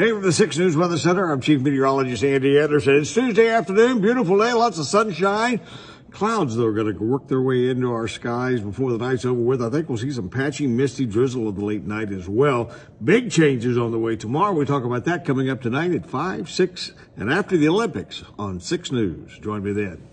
Hey, from the 6 News Weather Center, I'm Chief Meteorologist Andy Anderson. It's Tuesday afternoon, beautiful day, lots of sunshine. Clouds, though, are going to work their way into our skies before the night's over with. I think we'll see some patchy, misty drizzle of the late night as well. Big changes on the way tomorrow. We talk about that coming up tonight at 5, 6, and after the Olympics on 6 News. Join me then.